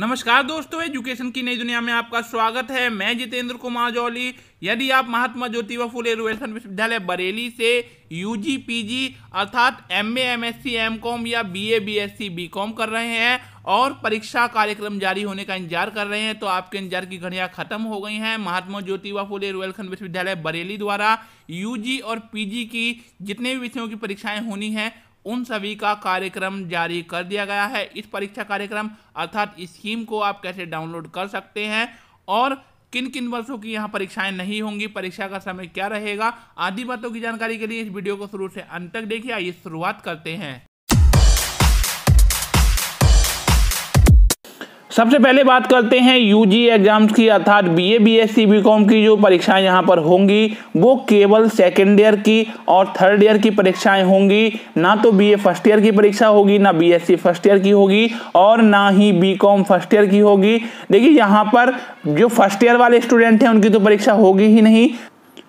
नमस्कार दोस्तों, एजुकेशन की नई दुनिया में आपका स्वागत है। मैं जितेंद्र कुमार जौली। यदि आप महात्मा ज्योतिबा फुले रुएलसन विश्वविद्यालय बरेली से यूजी पीजी अर्थात एमए एमएससी एमकॉम या बीए बीएससी बीकॉम कर रहे हैं और परीक्षा कार्यक्रम जारी होने का इंतज़ार कर रहे हैं तो आपके इंतज़ार की घड़ियाँ खत्म हो गई हैं। महात्मा ज्योतिबा फुले रुएलखंड विश्वविद्यालय बरेली द्वारा यूजी और पीजी की जितने भी विषयों की परीक्षाएँ होनी हैं उन सभी का कार्यक्रम जारी कर दिया गया है। इस परीक्षा कार्यक्रम अर्थात स्कीम को आप कैसे डाउनलोड कर सकते हैं और किन किन वर्षों की यहाँ परीक्षाएँ नहीं होंगी, परीक्षा का समय क्या रहेगा, आदि बातों की जानकारी के लिए इस वीडियो को शुरू से अंत तक देखिए, आइए शुरुआत करते हैं। सबसे पहले बात करते हैं यूजी एग्ज़ाम्स की, अर्थात बीए बीएससी बीकॉम की जो परीक्षाएँ यहाँ पर होंगी, वो केवल सेकेंड ईयर की और थर्ड ईयर की परीक्षाएँ होंगी। ना तो बीए फ़र्स्ट ईयर की परीक्षा होगी, ना बीएससी फ़र्स्ट ईयर की होगी और ना ही बीकॉम फ़र्स्ट ईयर की होगी। देखिए, यहाँ पर जो फ़र्स्ट ईयर वाले स्टूडेंट हैं, उनकी तो परीक्षा होगी ही नहीं।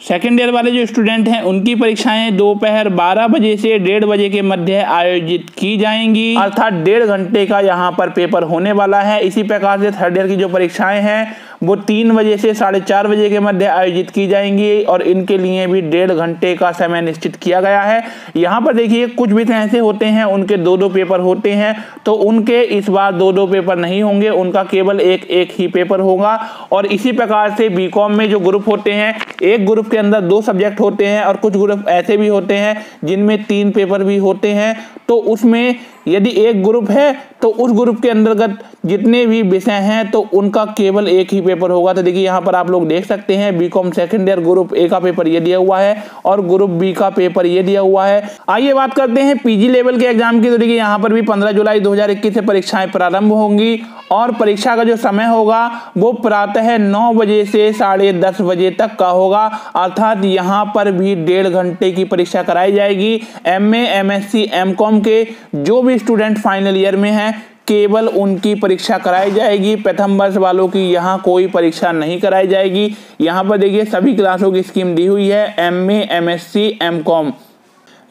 सेकेंड ईयर वाले जो स्टूडेंट हैं, उनकी परीक्षाएँ दोपहर 12 बजे से डेढ़ बजे के मध्य आयोजित की जाएँगी। अर्थात डेढ़ घंटे का यहाँ पर पेपर होने वाला है। इसी प्रकार से थर्ड ईयर की जो परीक्षाएँ हैं वो तीन बजे से साढ़े चार बजे के मध्य आयोजित की जाएँगी और इनके लिए भी डेढ़ घंटे का समय निश्चित किया गया है। यहाँ पर देखिए, कुछ भी ऐसे होते हैं, उनके दो दो पेपर होते हैं तो उनके इस बार दो दो पेपर नहीं होंगे, उनका केवल एक एक ही पेपर होगा। और इसी प्रकार से बीकॉम में जो ग्रुप होते हैं, एक ग्रुप के अंदर दो सब्जेक्ट होते हैं और कुछ ग्रुप ऐसे भी होते हैं, जिनमें तीन पेपर भी होते हैं। तो उसमें यदि एक ग्रुप है तो उस ग्रुप के अंतर्गत जितने भी विषय हैं तो उनका केवल एक ही पेपर होगा। तो देखिए, यहाँ पर आप लोग देख सकते हैं BCom second year group A का पेपर ये दिया हुआ है और ग्रुप बी का पेपर ये दिया हुआ है। आइए बात करते हैं पीजी लेवल के एग्ज़ाम की। तो देखिए, यहाँ पर भी पंद्रह जुलाई दो हज़ार इक्कीस से परीक्षाएँ प्रारंभ होंगी और परीक्षा का जो समय होगा, वो प्रातः नौ बजे से साढ़े दस बजे तक का होगा। अर्थात यहाँ पर भी डेढ़ घंटे की परीक्षा कराई जाएगी। M M S C M com के जो भी स्टूडेंट फाइनल ईयर में है, केवल उनकी परीक्षा कराई जाएगी। प्रथम वर्ष वालों की यहाँ कोई परीक्षा नहीं कराई जाएगी। यहाँ पर देखिए, सभी क्लासों की स्कीम दी हुई है M A M S C M com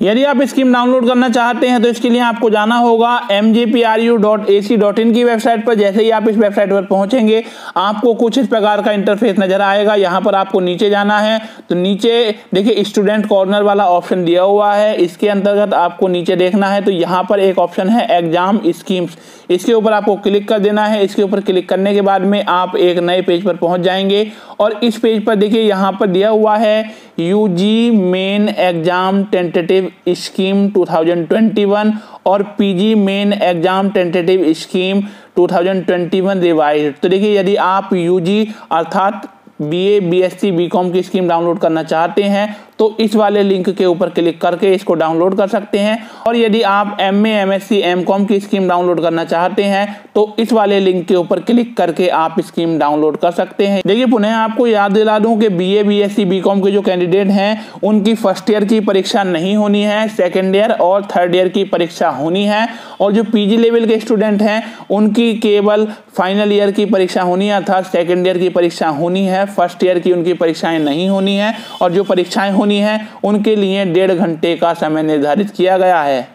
यदि आप स्कीम डाउनलोड करना चाहते हैं तो इसके लिए आपको जाना होगा एम की वेबसाइट पर। जैसे ही आप इस वेबसाइट पर पहुँचेंगे, आपको कुछ इस प्रकार का इंटरफेस नज़र आएगा। यहाँ पर आपको नीचे जाना है। तो नीचे, देखिए स्टूडेंट कॉर्नर वाला ऑप्शन दिया हुआ है। इसके अंतर्गत आपको नीचे देखना है। तो यहाँ पर एक ऑप्शन है एग्ज़ाम स्कीम्स इसके ऊपर आपको क्लिक कर देना है। इसके ऊपर क्लिक करने के बाद में आप एक नए पेज पर पहुँच जाएँगे। और इस पेज पर, देखिए, यहाँ पर दिया हुआ है UG main exam tentative scheme 2021 और PG main exam tentative scheme 2021 revise तो देखिए, यदि आप यूजी अर्थात बीए बीएससी बीकॉम की स्कीम डाउनलोड करना चाहते हैं तो इस वाले लिंक के ऊपर क्लिक करके इसको डाउनलोड कर सकते हैं। और यदि आप M A M S C M com की स्कीम डाउनलोड करना चाहते हैं तो इस वाले लिंक के ऊपर क्लिक करके आप स्कीम डाउनलोड कर सकते हैं। देखिए, पुनः आपको याद दिला दूँ कि B A B S C B com के जो कैंडिडेट हैं, उनकी फ़र्स्ट ईयर की परीक्षा नहीं होनी है सेकेंड ईयर और थर्ड ईयर की परीक्षा होनी है। और जो पीजी लेवल के स्टूडेंट हैं, उनकी केवल फाइनल ईयर की परीक्षा होनी है, अर्थात सेकेंड ईयर की परीक्षा होनी है फ़र्स्ट ईयर की उनकी परीक्षाएँ नहीं होनी है। और जो परीक्षाएँ होनी है, उनके लिए डेढ़ घंटे का समय निर्धारित किया गया है।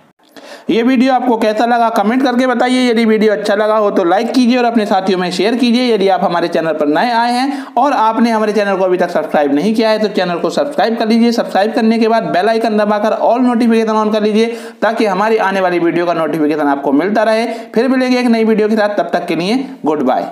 ये वीडियो आपको कैसा लगा कमेंट करके बताइए। यदि वीडियो अच्छा लगा हो तो लाइक कीजिए और अपने साथियों में शेयर कीजिए। यदि आप हमारे चैनल पर नए आए हैं और आपने हमारे चैनल को अभी तक सब्सक्राइब नहीं किया है तो चैनल को सब्सक्राइब कर लीजिए। सब्सक्राइब करने के बाद बेल आइकन दबाकर ऑल नोटिफिकेशन ऑन कर लीजिए, ताकि हमारी आने वाली वीडियो का नोटिफिकेशन आपको मिलता रहे। फिर मिलेंगे एक नई वीडियो के साथ। तब तक के लिए गुड बाय।